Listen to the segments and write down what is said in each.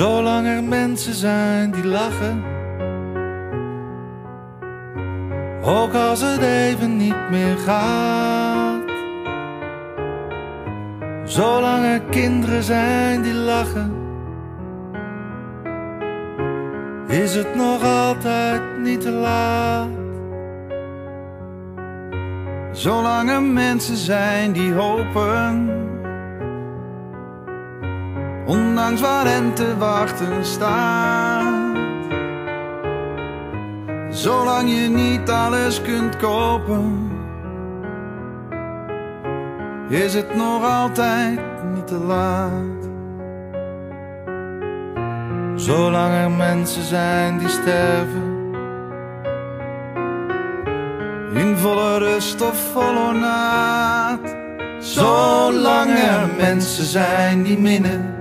Zolang er mensen zijn die lachen, ook als het even niet meer gaat. Zolang er kinderen zijn die lachen, is het nog altijd niet te laat. Zolang er mensen zijn die hopen ondanks waar en te wachten staat. Zolang je niet alles kunt kopen, is het nog altijd niet te laat. Zolang er mensen zijn die sterven, in volle rust of vol ornaat. Zolang er mensen zijn die minnen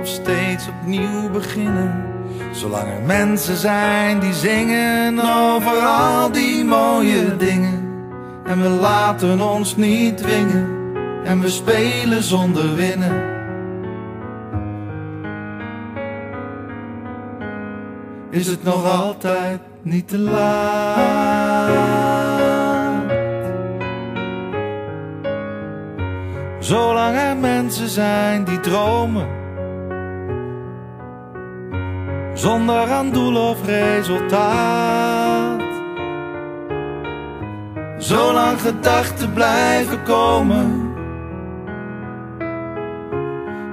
of steeds opnieuw beginnen. Zolang er mensen zijn die zingen over al die mooie dingen. En we laten ons niet dwingen. En we spelen zonder winnen. Is het nog altijd niet te laat? Zolang er mensen zijn die dromen zonder aan doel of resultaat. Zolang gedachten blijven komen,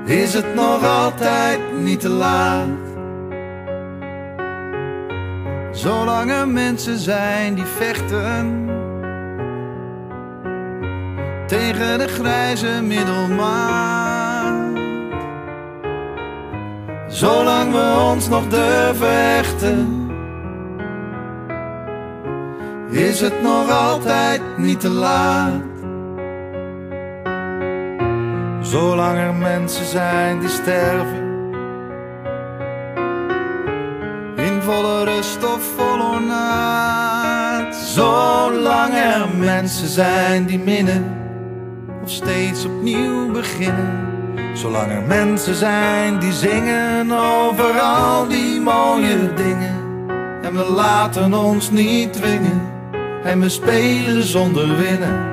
is het nog altijd niet te laat. Zolang er mensen zijn die vechten tegen de grijze middelmaat Zolang we ons nog durven hechten, is het nog altijd niet te laat. Zolang er mensen zijn die sterven, volle rust of vol ornaat. Zolang er mensen zijn die minnen, of steeds opnieuw beginnen Zolang er mensen zijn die zingen over al die mooie dingen. En we laten ons niet dwingen. En we spelen zonder winnen.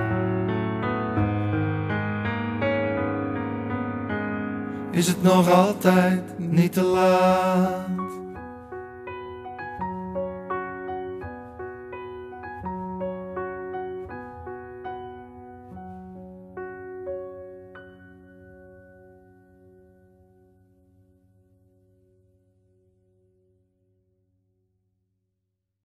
Is het nog altijd niet te laat?